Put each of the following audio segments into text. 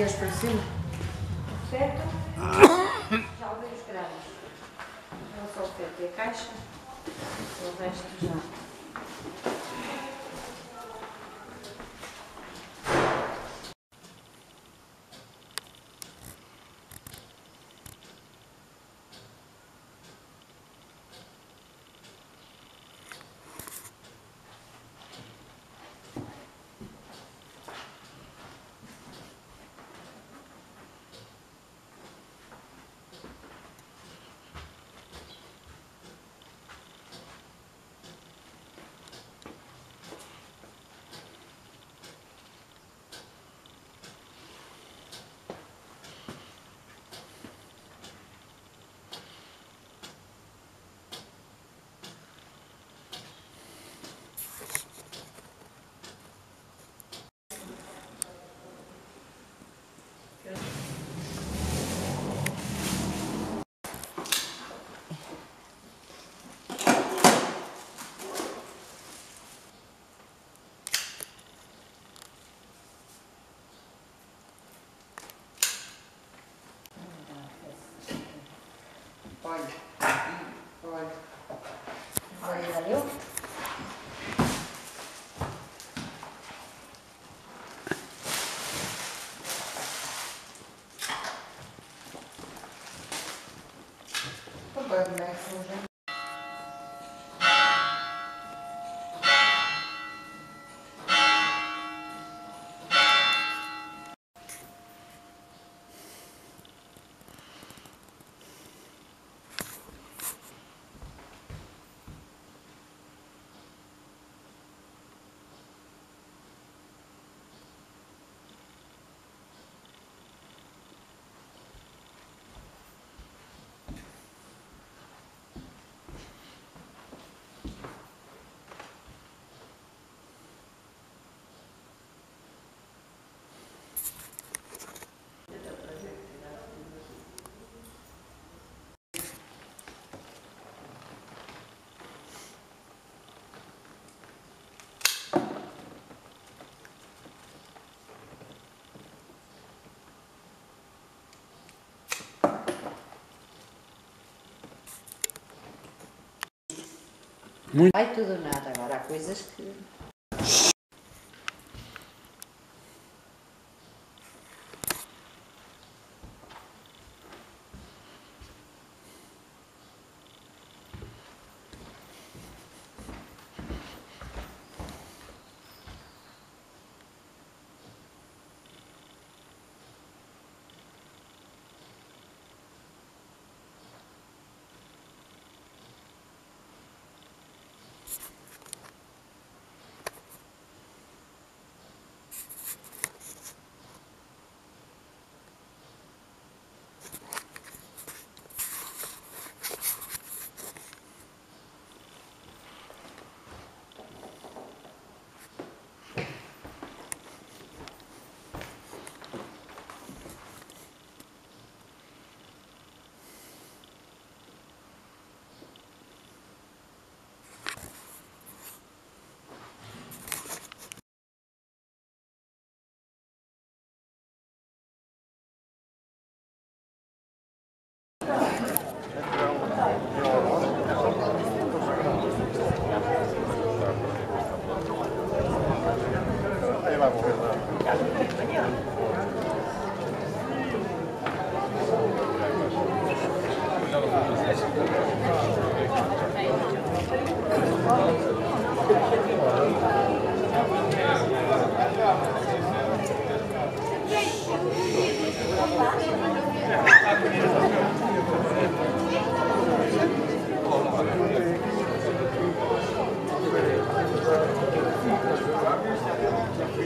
Queres para cima? Feto. Já ouvi os gramas. Não só o feto e a caixa. O resto já. Bye. Vai tudo nada. Agora há coisas que.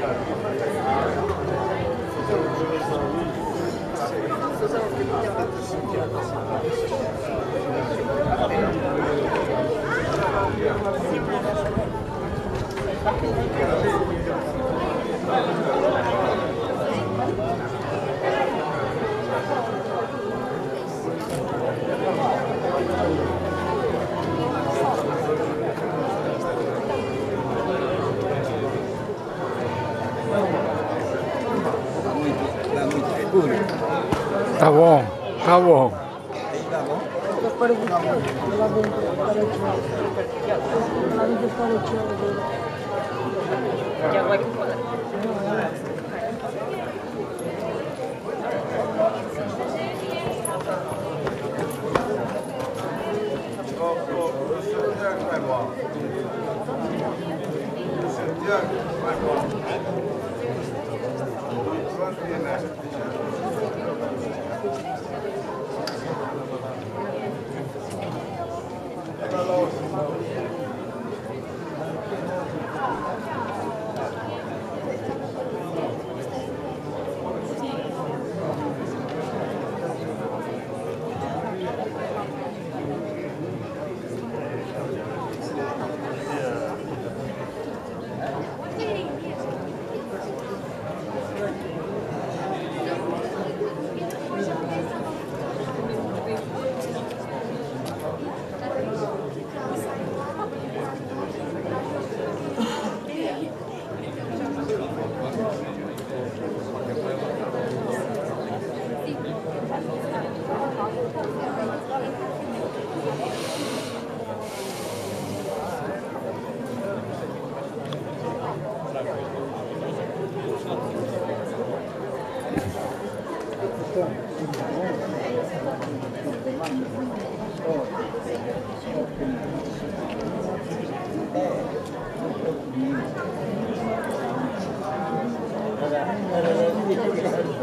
Dá muito para você, lá dentro, para o Lá dentro para o Tiago. Tiago vai com Santiago, vai bom. Santiago, vai bom. はい。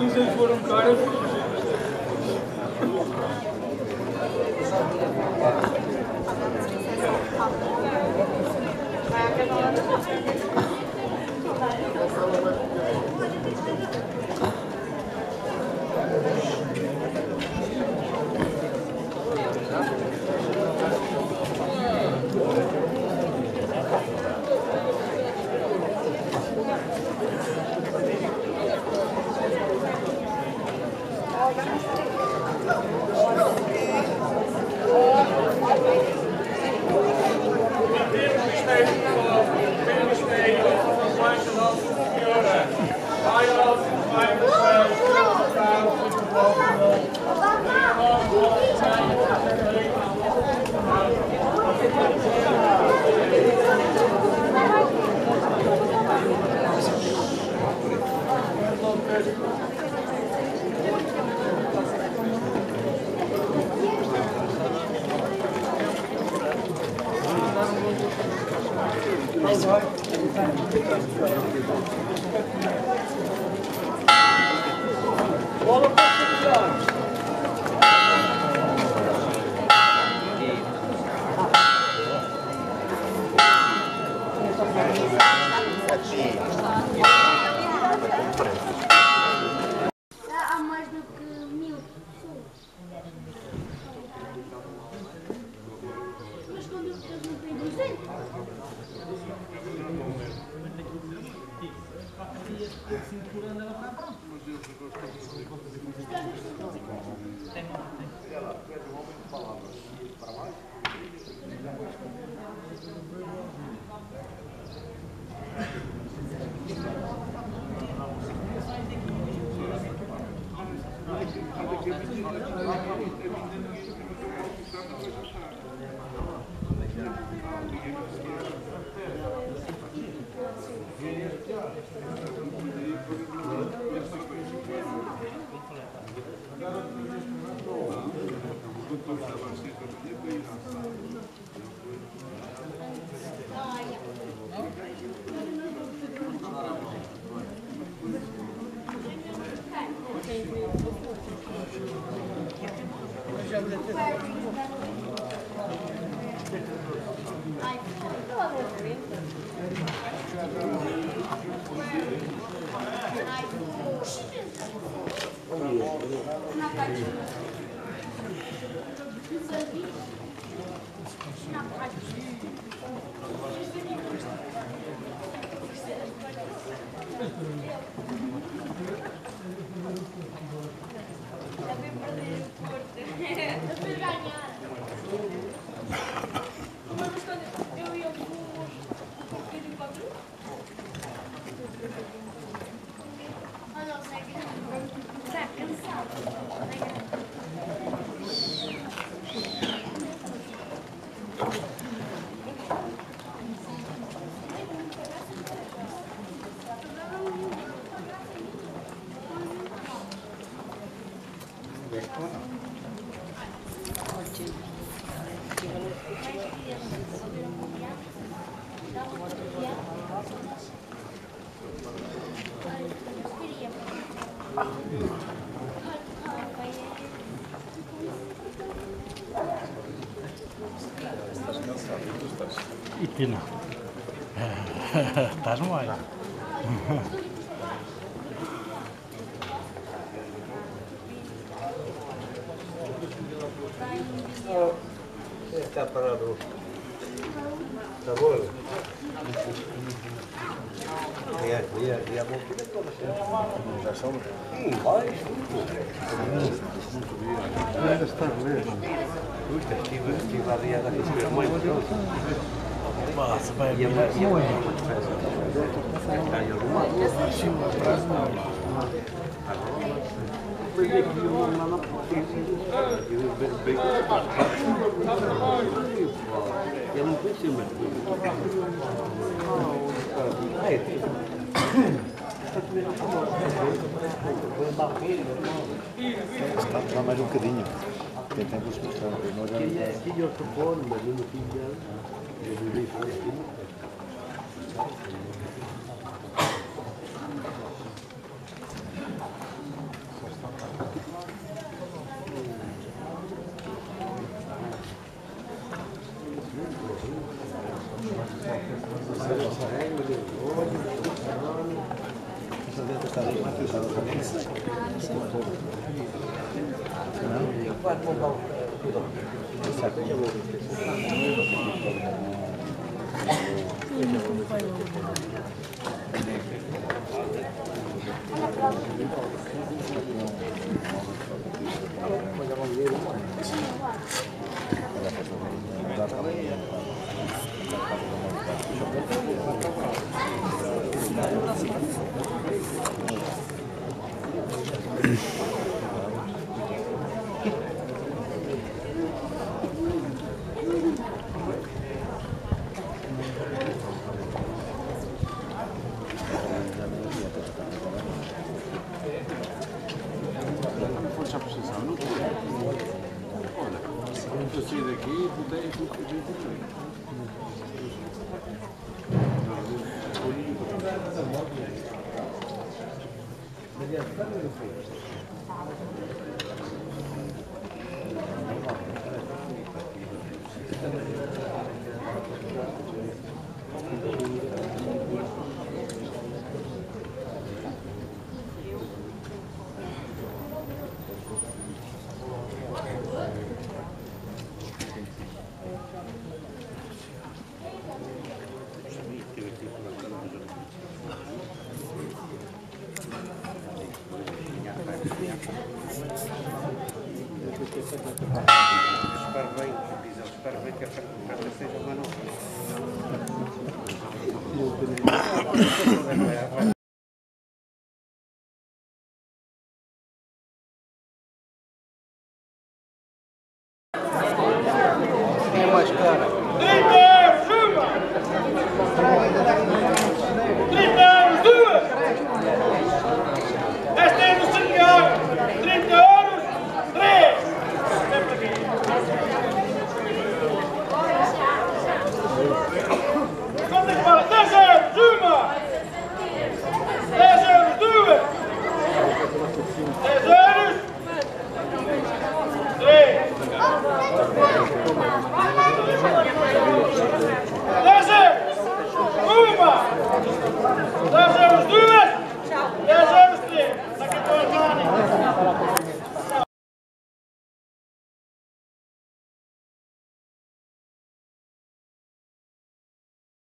Os dois foram caros. Depois Pina. Estás no ar. Está parado. Está bom? E a, e e cheia. Já são? Hum, vai. Ainda está a ver. Puxa, estive, estive a dia da receber mãe, mas Nossa, vai E a e a. Eu não é. Está, está mais um bocadinho. tentamos mostrar. Que, que eu propõe, mas eu não tinha... Eu. Gracias. Thank you.